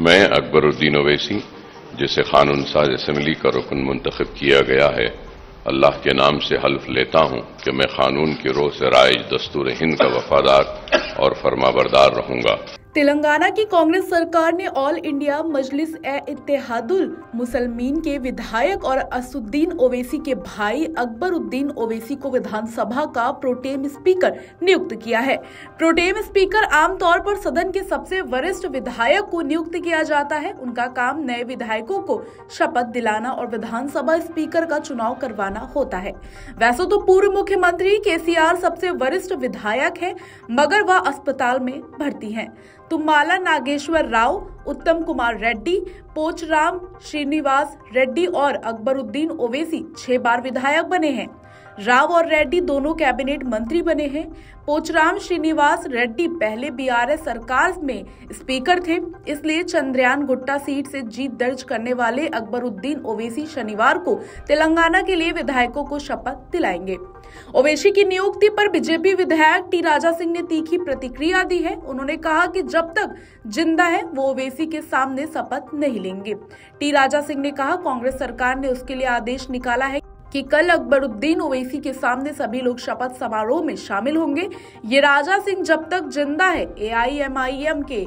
मैं अकबरुद्दीन ओवैसी, जिसे कानून साज असम्बली का रुकन मुंतखब किया गया है, अल्लाह के नाम से हल्फ लेता हूँ कि मैं कानून के से राइज दस्तूर हिंद का वफादार और फरमाबरदार रहूँगा। तेलंगाना की कांग्रेस सरकार ने ऑल इंडिया मजलिस ए इतिहादुल मुसलमीन के विधायक और असुद्दीन ओवैसी के भाई अकबर उद्दीन ओवैसी को विधानसभा का प्रोटेम स्पीकर नियुक्त किया है। प्रोटेम स्पीकर आमतौर पर सदन के सबसे वरिष्ठ विधायक को नियुक्त किया जाता है। उनका काम नए विधायकों को शपथ दिलाना और विधानसभा स्पीकर का चुनाव करवाना होता है। वैसे तो पूर्व मुख्यमंत्री के सबसे वरिष्ठ विधायक है, मगर वह अस्पताल में भर्ती है। तुम्बाला नागेश्वर राव, उत्तम कुमार रेड्डी, पोचराम श्रीनिवास रेड्डी और अकबरुद्दीन ओवैसी छह बार विधायक बने हैं। राव और रेड्डी दोनों कैबिनेट मंत्री बने हैं। पोचराम श्रीनिवास रेड्डी पहले बीआरएस सरकार में स्पीकर थे, इसलिए चंद्रयान गुट्टा सीट से जीत दर्ज करने वाले अकबरुद्दीन ओवैसी शनिवार को तेलंगाना के लिए विधायकों को शपथ दिलाएँगे। ओवैसी की नियुक्ति पर बीजेपी विधायक टी राजा सिंह ने तीखी प्रतिक्रिया दी है। उन्होंने कहा कि जब तक ज़िंदा है, वो ओवैसी के सामने शपथ नहीं लेंगे। टी राजा सिंह ने कहा, कांग्रेस सरकार ने उसके लिए आदेश निकाला है कि कल अकबरुद्दीन ओवैसी के सामने सभी लोग शपथ समारोह में शामिल होंगे। ये राजा सिंह जब तक ज़िंदा है एआईएमआईएम के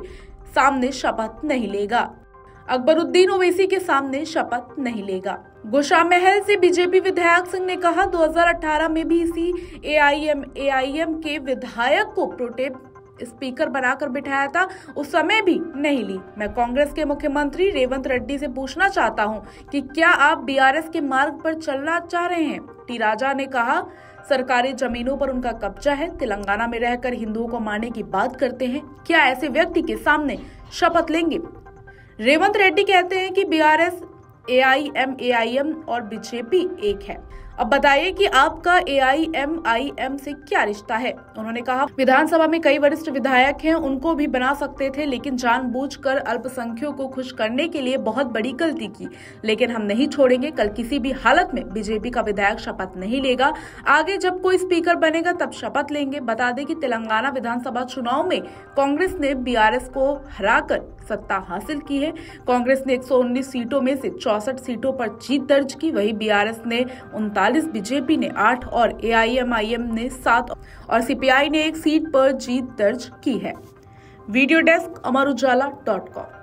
सामने शपथ नहीं लेगा। अकबरुद्दीन ओवैसी के सामने शपथ नहीं लेगा। गुशा महल से बीजेपी विधायक सिंह ने कहा 2018 में भी इसी एआईएम एआईएम के विधायक को प्रोटेप स्पीकर बनाकर बिठाया था, उस समय भी नहीं ली। मैं कांग्रेस के मुख्यमंत्री रेवंत रेड्डी से पूछना चाहता हूँ कि क्या आप बीआरएस के मार्ग पर चलना चाह रहे हैं? टी राजा ने कहा, सरकारी जमीनों पर उनका कब्जा है, तेलंगाना में रहकर हिंदुओं को मारने की बात करते हैं, क्या ऐसे व्यक्ति के सामने शपथ लेंगे? रेवंत रेड्डी कहते हैं कि बीआरएस एआईएम और बीजेपी एक है। अब बताइए कि आपका एआईएमआईएम से क्या रिश्ता है? उन्होंने कहा, विधानसभा में कई वरिष्ठ विधायक हैं, उनको भी बना सकते थे, लेकिन जानबूझकर अल्पसंख्यकों को खुश करने के लिए बहुत बड़ी गलती की। लेकिन हम नहीं छोड़ेंगे, कल किसी भी हालत में बीजेपी का विधायक शपथ नहीं लेगा। आगे जब कोई स्पीकर बनेगा, तब शपथ लेंगे। बता दें कि तेलंगाना विधानसभा चुनाव में कांग्रेस ने बीआरएस को हराकर सत्ता हासिल की है। कांग्रेस ने 119 सीटों में से चौसठ सीटों पर जीत दर्ज की। वहीं बीआरएस ने उनतालीस, बीजेपी ने आठ और एआईएमआईएम ने सात और सीपीआई ने एक सीट पर जीत दर्ज की है। Video desk Amar Ujala dot com.